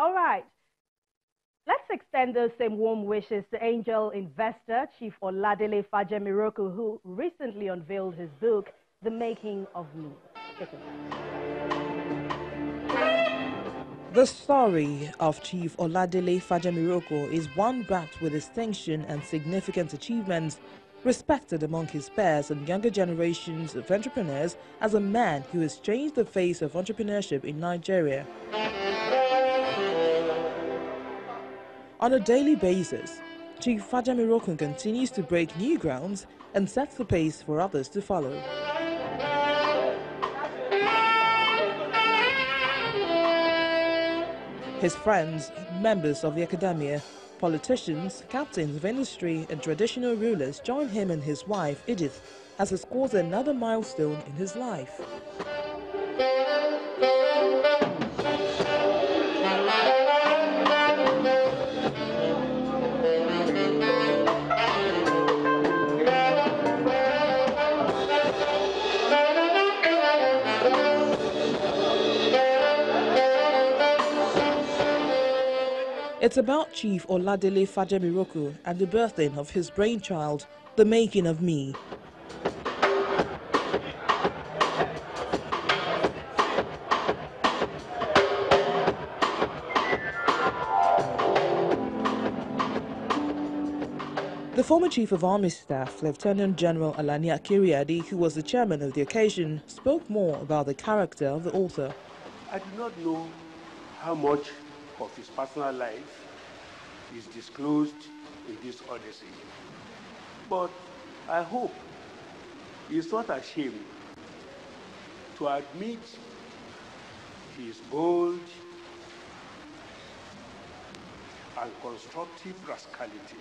All right. Let's extend those same warm wishes to angel investor Chief Oladele Fajemirokun, who recently unveiled his book, The Making of Me. The story of Chief Oladele Fajemirokun is one wrapped with distinction and significant achievements, respected among his peers and younger generations of entrepreneurs as a man who has changed the face of entrepreneurship in Nigeria. On a daily basis, Chief Fajemirokun continues to break new grounds and sets the pace for others to follow. His friends, members of the academia, politicians, captains of industry and traditional rulers join him and his wife, Edith, as he scores another milestone in his life. It's about Chief Oladele Fajemirokun and the birthing of his brainchild, The Making of Me. The former Chief of Army Staff, Lieutenant General Alani Akinrinade, who was the chairman of the occasion, spoke more about the character of the author. I do not know how much of his personal life is disclosed in this Odyssey. But I hope he is not ashamed to admit his bold and constructive rascality.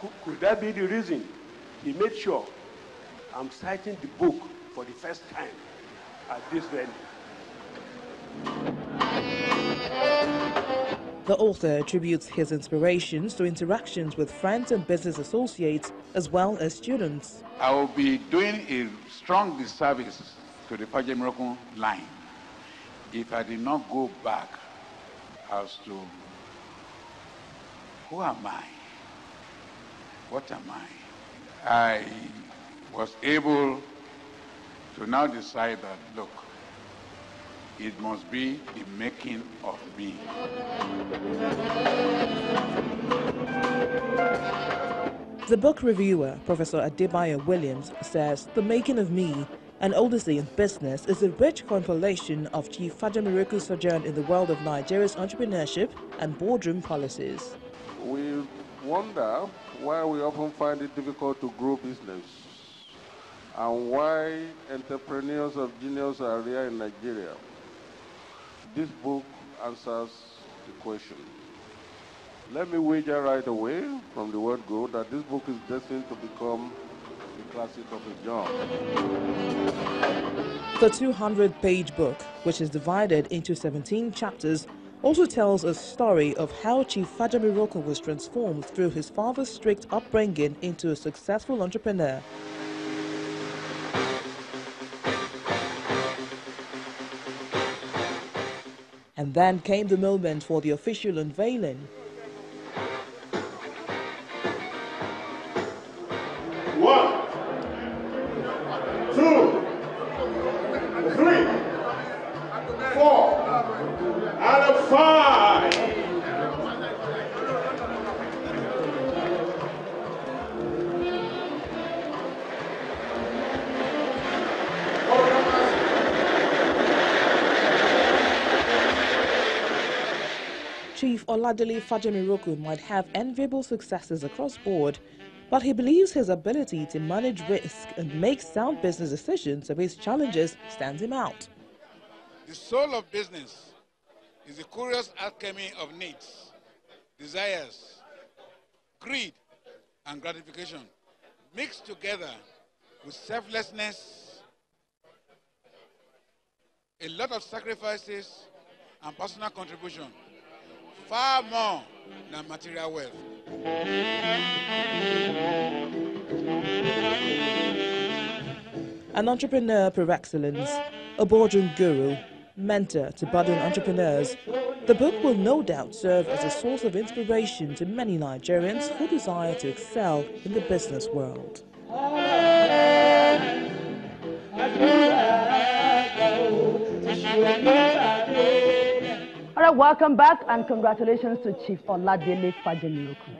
Could, could that be the reason he made sure I'm citing the book for the first time at this venue? The author attributes his inspirations to interactions with friends and business associates as well as students. I will be doing a strong disservice to the Fajemirokun line if I did not go back as to who am I? What am I? I was able to now decide that, look, it must be the making of me. The book reviewer, Professor Adebayo Williams, says The Making of Me, an Odyssey in Business, is a rich compilation of Chief Fajemirokun's sojourn in the world of Nigeria's entrepreneurship and boardroom policies. We wonder why we often find it difficult to grow business and why entrepreneurs of genius are rare in Nigeria. This book answers the question. Let me wager right away from the word go that this book is destined to become a classic of its genre. The 200 page book, which is divided into 17 chapters, also tells a story of how Chief Fajemirokun was transformed through his father's strict upbringing into a successful entrepreneur. And then came the moment for the official unveiling. Chief Oladele Fajemirokun might have enviable successes across board, but he believes his ability to manage risk and make sound business decisions amidst challenges stands him out. The soul of business is the curious alchemy of needs, desires, greed, and gratification mixed together with selflessness, a lot of sacrifices, and personal contribution, far more than material wealth. An entrepreneur par excellence, a boardroom guru, mentor to budding entrepreneurs. The book will no doubt serve as a source of inspiration to many Nigerians who desire to excel in the business world. Welcome back and congratulations to Chief Oladele Fajemiroku.